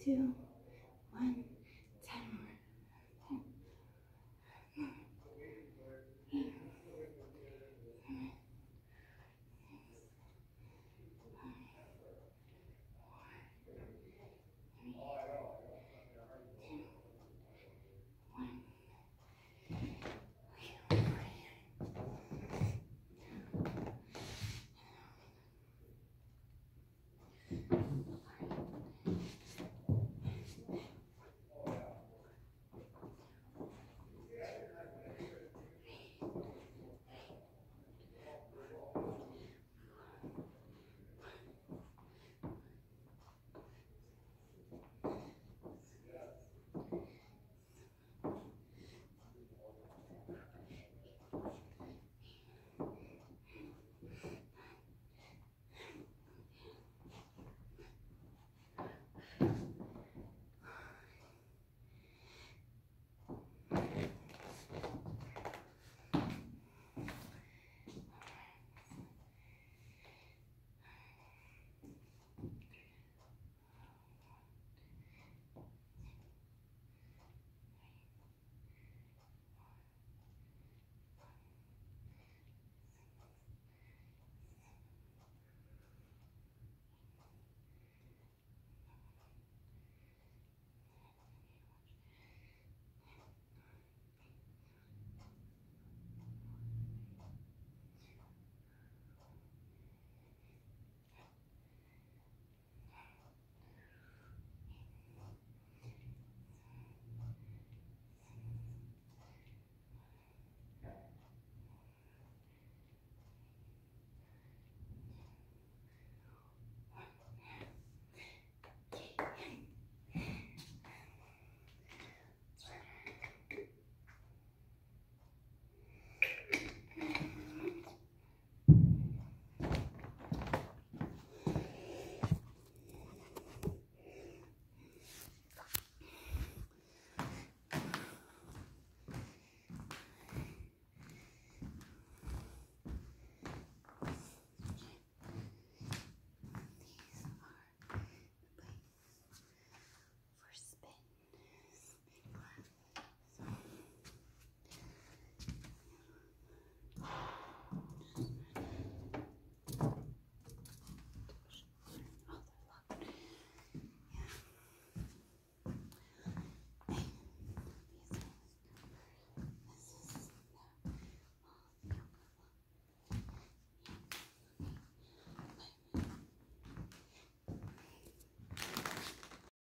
two.